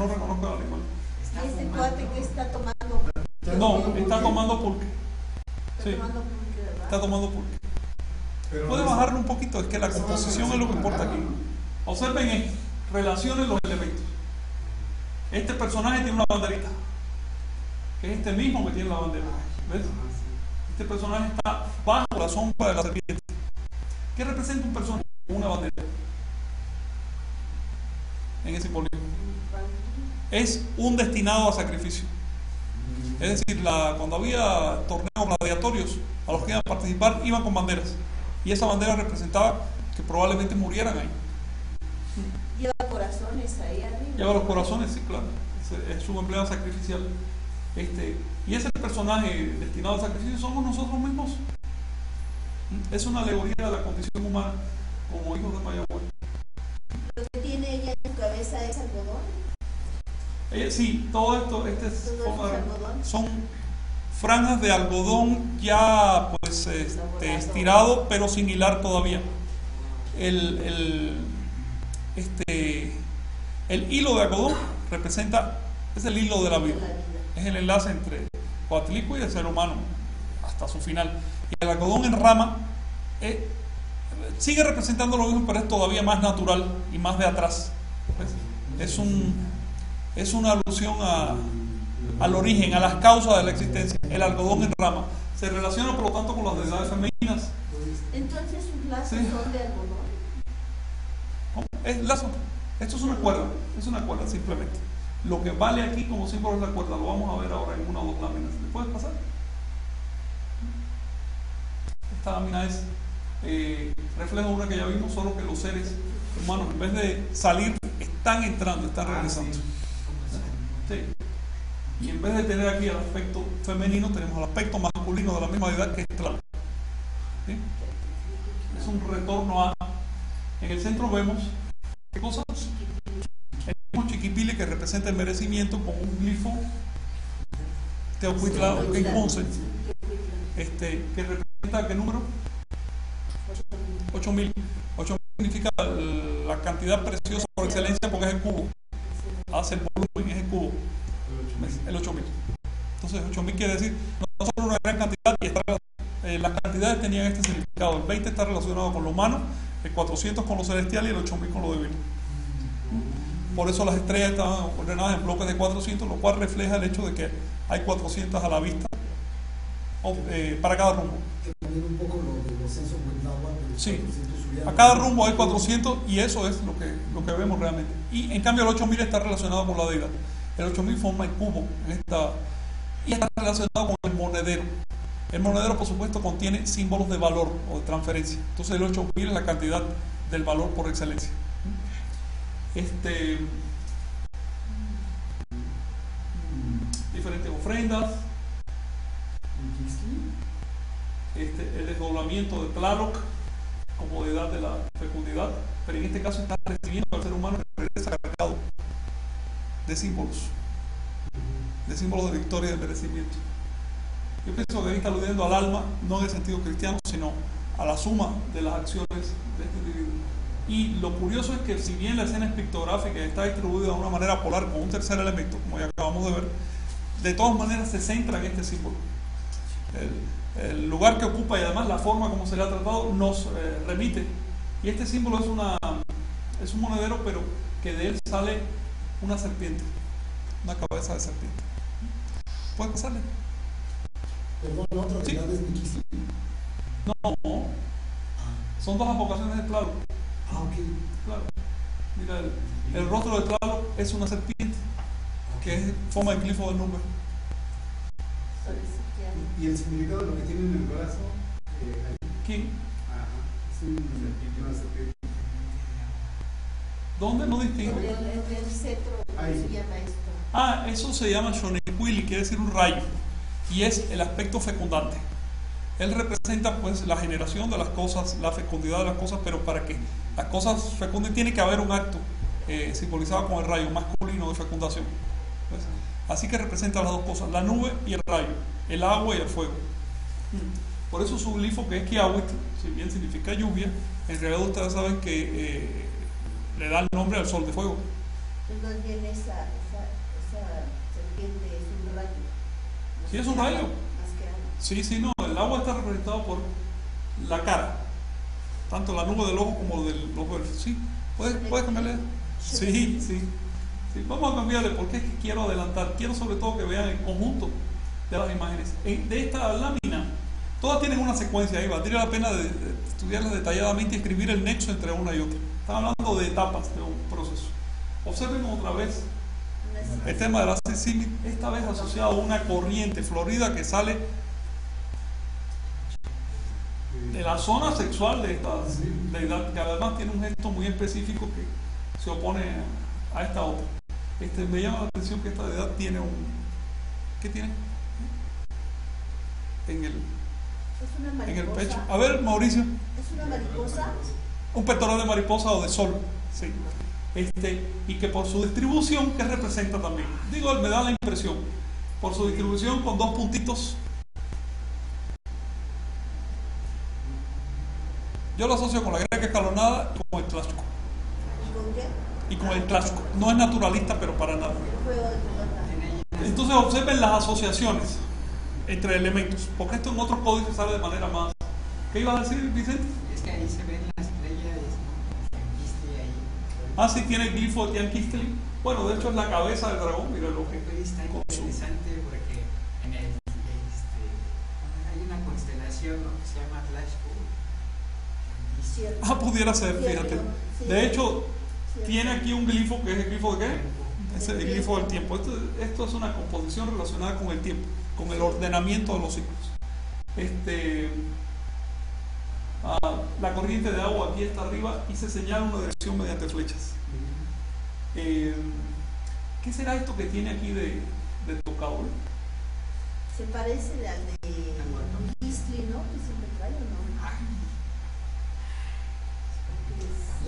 no reconozco al animal. ¿Y este cuate que está tomando? No, está tomando pulque. Está Sí, tomando pulque, ¿verdad? está tomando pulque. Pero Puede bajarlo un poquito, es que la composición es lo que importa aquí. Observen esto, relacionen los elementos. Este personaje tiene una banderita, que es este mismo que tiene la bandera. ¿Ves? Este personaje está bajo la sombra de la serpiente. ¿Qué representa un personaje con una bandera? En ese simbolismo. Es un destinado a sacrificio. Es decir, la- cuando había torneos gladiatorios, a los que iban a participar iban con banderas. Y esa bandera representaba que probablemente murieran ahí. Lleva corazones ahí arriba. Lleva los corazones, sí, claro. Es, es un empleado sacrificial. Este, y ese personaje destinado al sacrificio somos nosotros mismos. Es una alegoría de la condición humana como hijos de Mayagüez. Lo que tiene ella en su cabeza es algodón. Eh, sí, todo esto este algodón. son franjas de algodón ya pues este, estirado pero sin hilar todavía. El, el- este, el hilo de algodón representa, es el hilo de la vida, es el enlace entre Coatlicue y el ser humano hasta su final. Y el algodón en rama eh, sigue representando lo mismo, pero es todavía más natural y más de atrás. Es, un, es una alusión a, al origen, a las causas de la existencia. El algodón en rama se relaciona, por lo tanto, con las deidades femeninas. Entonces sus lazos Sí. son de algodón. Es lazo. Esto es una cuerda, es una cuerda simplemente. Lo que vale aquí como símbolo es la cuerda, lo vamos a ver ahora en una o dos láminas. ¿Le puedes pasar? Esta lámina es eh, reflejo de una que ya vimos, solo que los seres humanos en vez de salir están entrando, están Ah, regresando. sí. Sí. Y en vez de tener aquí el aspecto femenino, tenemos el aspecto masculino de la misma deidad que es Tlaloc. ¿Sí? Es un retorno a. En el centro vemos. ¿Qué cosa? El mismo chiquipile que representa el merecimiento con un glifo Teocuitla Ponce, este, que representa qué número? 8000. 8000 significa la cantidad preciosa por excelencia porque es el cubo. Hace el volumen, es el cubo. El 8000. Entonces, 8000 quiere decir no solo una gran cantidad, y está, eh, las cantidades tenían este significado. El 20 está relacionado con lo humano, el 400 con lo celestial y el 8000 con lo divino. Por eso las estrellas estaban ordenadas en bloques de 400, lo cual refleja el hecho de que hay 400 a la vista eh, para cada rumbo. un poco lo de los censos Sí. 400 subían A cada rumbo hay 400 y eso es lo que, lo que vemos realmente. Y en cambio el 8000 está relacionado con la deidad. El 8000 forma el cubo esta, y está relacionado con el monedero. El monedero, por supuesto, contiene símbolos de valor o de transferencia. Entonces el 8000 es la cantidad del valor por excelencia. Este, diferentes ofrendas, este, el desdoblamiento de Tlaloc como deidad de la fecundidad, pero en este caso está recibiendo al ser humano que cargado de símbolos, de símbolos de victoria y de merecimiento. Yo pienso que ahí está aludiendo al alma, no en el sentido cristiano, sino a la suma de las acciones de este individuo. Y lo curioso es que si bien la escena es pictográfica y está distribuida de una manera polar con un tercer elemento, como ya acabamos de ver, de todas maneras se centra en este símbolo. El lugar que ocupa y además la forma como se le ha tratado nos eh, remite. Y este símbolo es, una, es un monedero, pero que de él sale una serpiente, una cabeza de serpiente. ¿Puede pasarle? Perdón, la otra Sí. es. No, son dos apocaciones de Tlaloc. Ah, ok. Claro. Mira, el, el rostro de Tlaloc es una serpiente, que es forma de glifo del número. Y el significado de lo que tiene en el brazo, eh, ¿Quién? ajá, es un serpiente, una serpiente. ¿Dónde? No El, distingo. el, el cetro, ¿cómo Ahí. se llama esto? Ah, eso se llama Shonequili, quiere decir un rayo, y es el aspecto fecundante. Él representa pues la generación de las cosas, la fecundidad de las cosas, pero para que las cosas fecunden tiene que haber un acto eh, simbolizado con el rayo masculino de fecundación. Así que representa las dos cosas, la nube y el rayo, el agua y el fuego. Por eso su glifo, que es Kiawit, si bien significa lluvia, en realidad ustedes saben que eh, le da el nombre al sol de fuego. Entonces viene esa, esa, esa serpiente, es un rayo. Más Sí, es un rayo. Más que agua. Sí, sí, no, el agua está representado por la cara, tanto la nube del ojo como del ojo del... Sí, ¿puedes, puedes cambiarle? Sí, sí, Vamos a cambiarle porque es que quiero adelantar, quiero sobre todo que vean el conjunto de las imágenes. En- de esta lámina, todas tienen una secuencia ahí, valdría la pena de, estudiarlas detalladamente y escribir el nexo entre una y otra. Estamos hablando de etapas de un proceso. Observen otra vez el tema de la esta vez asociado a una corriente florida que sale de la zona sexual de esta deidad, que además tiene un gesto muy específico que se opone a esta otra. Este, me llama la atención que esta deidad tiene un... ¿Qué tiene? En el, Es una en el pecho. A ver, Mauricio, Es una mariposa. un pectoral de mariposa o de sol. Sí. Este, y que por su distribución, ¿qué representa también? Digo, me da la impresión, por su distribución con dos puntitos. Yo lo asocio con la greca escalonada y con el clásico. ¿Y con qué? Y con el clásico. No es naturalista, pero para nada. De. Entonces observen las asociaciones entre elementos, porque esto en otros códices sale de manera más. ¿Qué ibas a decir, Vicente? Es que ahí se ven las estrellas, viste ahí. Ah, sí, tiene el glifo de Tianquistli. Bueno, de hecho es la cabeza del dragón, mira lo que. Pues está interesante porque en el, este, hay una constelación ¿no? que se llama. Cierto. Ah, pudiera ser, fíjate. De hecho. Tiene aquí un glifo que es el glifo de qué? Es el glifo del tiempo. Esto, esto es una composición relacionada con el tiempo, con el ordenamiento de los ciclos. Este, ah, la corriente de agua aquí está arriba y se señala una dirección mediante flechas. Eh, ¿Qué será esto que tiene aquí de, de tocado? Se parece al de ¿no? Que siempre trae, ¿o no?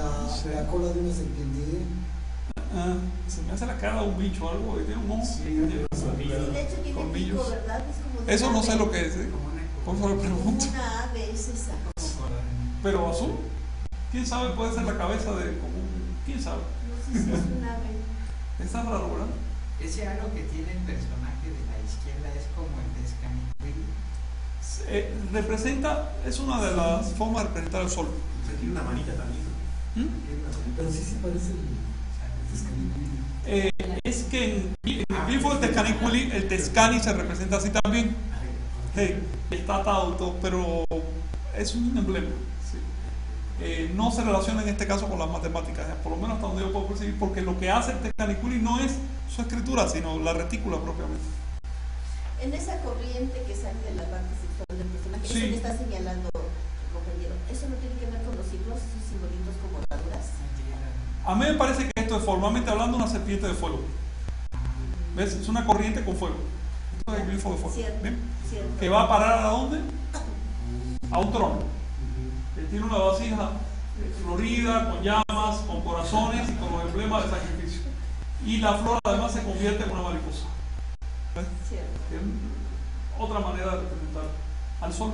La, Sí. la cola de una serpiente. Ah, se me hace la cara de un bicho o algo, y tiene un ojo. Sí, de hecho tiene Colmillos. pico, ¿verdad? Es como de Eso no sé lo que es, ¿eh? Como una por Como pregunto. una ave es esa. Pero azul, quién sabe, puede ser la cabeza de como un- quién sabe. No sé si es un ave. Está raro, ¿verdad? Ese halo que tiene el personaje de la izquierda es como el de Scaniquil. Eh, representa, es una de las formas de representar el sol. O sea, tiene una manita también. ¿Mm? Pero sí se parece. Eh, es que en, en el glifo del Tezcanicuili, el Tezcani se representa así también. Hey, está atado pero es un emblema. sí. Eh, no se relaciona en este caso con las matemáticas, por lo menos hasta donde yo puedo percibir, porque lo que hace el Tezcaniculi no es su escritura, sino la retícula propiamente. En esa corriente que sale de la parte sexual del personaje, Sí. eso que está señalando el compañero, ¿eso no tiene que ver con esos simbolitos como? A mí me parece que esto es formalmente hablando una serpiente de fuego. ¿Ves? Es una corriente con fuego. Esto es el glifo de fuego. Cierto, ¿bien? cierto. Que va a parar a dónde? A un trono. Que tiene una vasija florida, con llamas, con corazones y con los emblemas de sacrificio. Y la flor además se convierte en una mariposa. ¿Ves? Otra manera de representar al sol.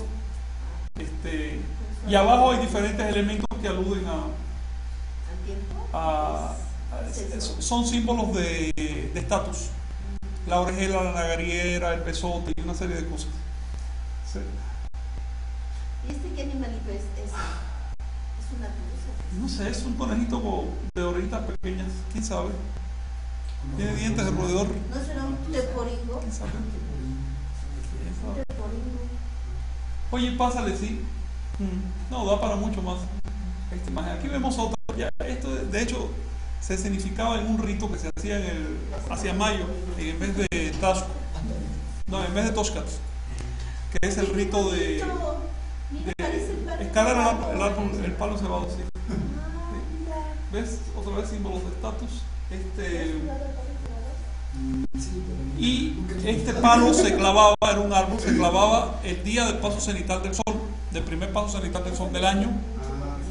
Este, y abajo hay diferentes elementos que aluden a, ¿Al tiempo? a- a- son símbolos de de estatus. La orejela, la nagariera, el besote y una serie de cosas. Sí. ¿Y este qué animalito es? Es, es una tusa. No sé, es un conejito co- de orejitas pequeñas. ¿Quién sabe? Tiene dientes de roedor. ¿No será un teporingo? ¿Quién sabe? Oye, pásale, sí. Mm, No, da para mucho más esta imagen. Aquí vemos otra. Ya, esto, de hecho, se significaba en un rito que se hacía en el, hacia mayo, en vez de Tasco. No, en vez de Toscat. Que es el rito de, escalar el, árbol- el, palo cebado. Sí. Ah. ¿Ves? Otra vez símbolos de estatus. ¿Has Este, y este palo se clavaba, era un árbol, se clavaba el día del paso cenital del sol, del primer paso cenital del sol del año,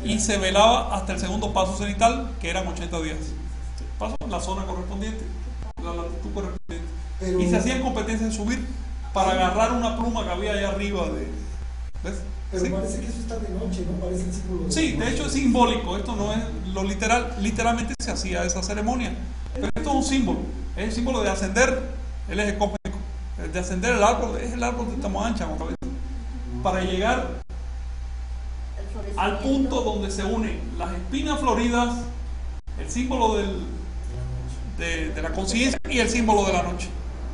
y se velaba hasta el segundo paso cenital, que eran 80 días. Paso la zona correspondiente, la latitud correspondiente. Pero- Y se hacían competencias de subir para agarrar una pluma que había ahí arriba de. ¿Ves? Pero Sí. parece que eso está de noche, ¿no? Parece el símbolo Sí, de hecho es simbólico, esto no es lo literal, literalmente se hacía esa ceremonia. Pero esto es un símbolo, es el símbolo de ascender el eje cósmico, de ascender el árbol, es el árbol de tamaño ancha, para llegar El al punto donde se unen las espinas floridas, el símbolo del, de, de la conciencia y el símbolo de la noche.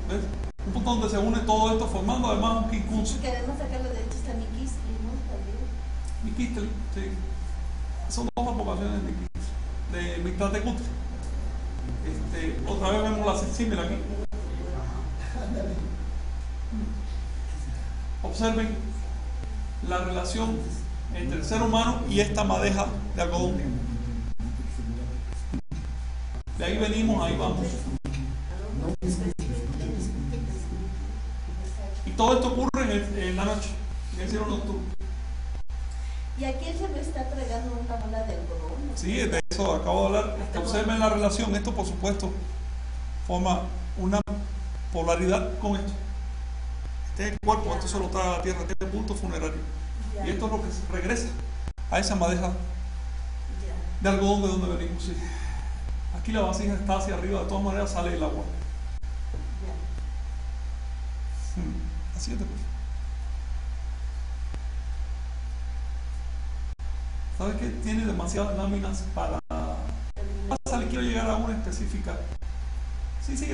¿Ves? Un punto donde se une todo esto formando además un quincunce. Que además acá a la derecha está mi Kistli, ¿no? Miquistli, sí. Son dos advocaciones de Miquistli, de Mictlatecutli. Este, otra vez vemos la símil aquí. Observen la relación entre el ser humano y esta madeja de algodón. De ahí venimos, ahí vamos. Y todo esto ocurre en, el- en la noche, en el cielo nocturno. Y aquí él se lo está tragando una bola de algodón. Sí, de eso acabo de hablar. Observen la relación. Esto, por supuesto, forma una polaridad con esto. Este es el cuerpo, esto se lo trae a la tierra, este es el punto funerario. Ya, Y esto es lo que regresa a esa madeja ya. de algodón de donde venimos. sí. Aquí la vasija está hacia arriba, de todas maneras sale el agua. Hmm, Así es ¿Sabes qué? Tiene demasiadas láminas para pasa, le quiero llegar a una específica. Sí, sí,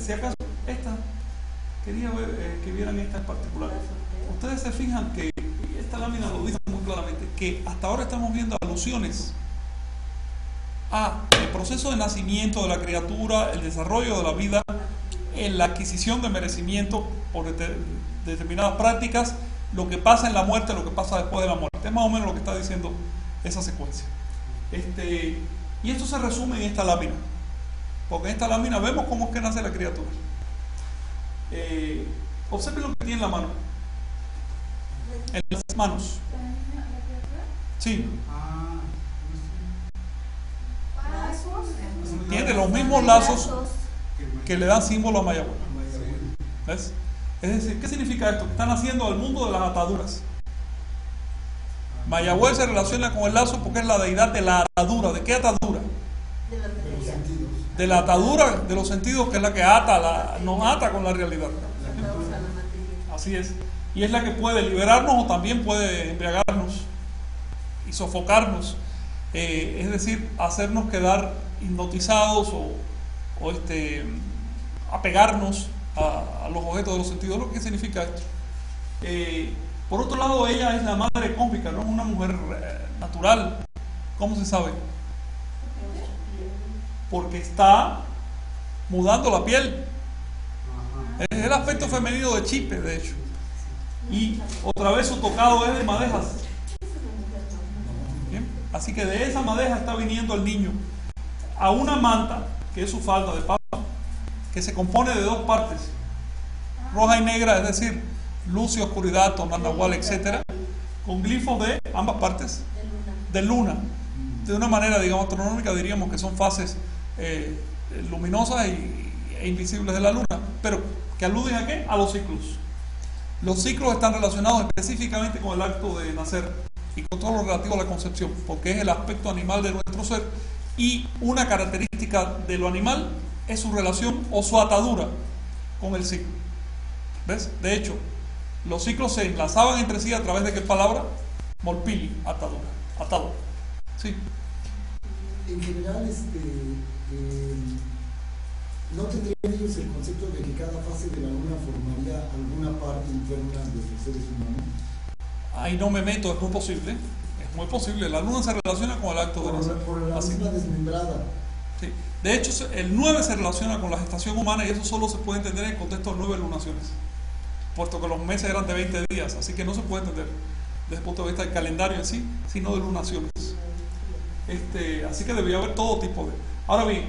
si, acaso esta, quería ver, eh, que vieran esta en particular. Ustedes se fijan que esta lámina lo dice muy claramente, que hasta ahora estamos viendo alusiones a el proceso de nacimiento de la criatura, el desarrollo de la vida, en la adquisición de merecimiento por deter- determinadas prácticas, lo que pasa en la muerte, lo que pasa después de la muerte. Es más o menos lo que está diciendo esa secuencia. Este, y esto se resume en esta lámina, porque en esta lámina vemos cómo es que nace la criatura. Eh, observen lo que tiene en la mano, en las manos. Sí, tiene los mismos lazos que le dan símbolo a Mayagüez. ¿Ves? Es decir, ¿qué significa esto? Están haciendo al mundo de las ataduras. Mayagüez se relaciona con el lazo porque es la deidad de la atadura. ¿De qué atadura? De la de los sentidos. De la atadura de los sentidos, que es la que ata, la, nos ata con la realidad. Así es. Y es la que puede liberarnos o también puede embriagarnos y sofocarnos. Eh, es decir, hacernos quedar hipnotizados o, o, este, apegarnos a, a los objetos de los sentidos. ¿Lo que significa esto? Eh, por otro lado, ella es la madre cósmica, no es una mujer eh, natural. ¿Cómo se sabe? Porque está mudando la piel. Es el aspecto femenino de Chipe, de hecho. Y otra vez su tocado es de madejas. Bien, Así que de esa madeja está viniendo el niño a una manta, que es su falda de papa, que se compone de dos partes, roja y negra, es decir, luz y oscuridad, tono nahual, etcétera, con glifos de ambas partes de luna. De una manera, digamos, astronómica, diríamos que son fases eh, luminosas y, e invisibles de la luna, pero que aluden a qué? A los ciclos. Los ciclos están relacionados específicamente con el acto de nacer y con todo lo relativo a la concepción, porque es el aspecto animal de nuestro ser y una característica de lo animal es su relación o su atadura con el ciclo. ¿Ves? De hecho, los ciclos se enlazaban entre sí a través de qué palabra? Molpili, atadura, atado. Sí. En general, este, eh, ¿no tendrían ellos el concepto de que cada fase de la luna formaría alguna parte interna de los seres humanos? Ahí no me meto, es muy posible. Es muy posible. La luna se relaciona con el acto de nacer. por la desmembrada. Sí. De hecho, el 9 se relaciona con la gestación humana y eso solo se puede entender en el contexto de nueve lunaciones, puesto que los meses eran de 20 días, así que no se puede entender desde el punto de vista del calendario en sí, sino de lunaciones. Este, así que debía haber todo tipo de. Ahora bien,